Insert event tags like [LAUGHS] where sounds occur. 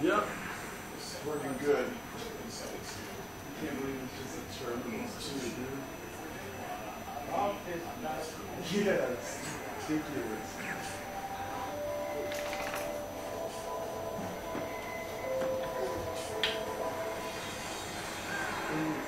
Yep. It's working good. I can't believe it's just a terminal too, dude. [LAUGHS] Yes. Ridiculous. Mm.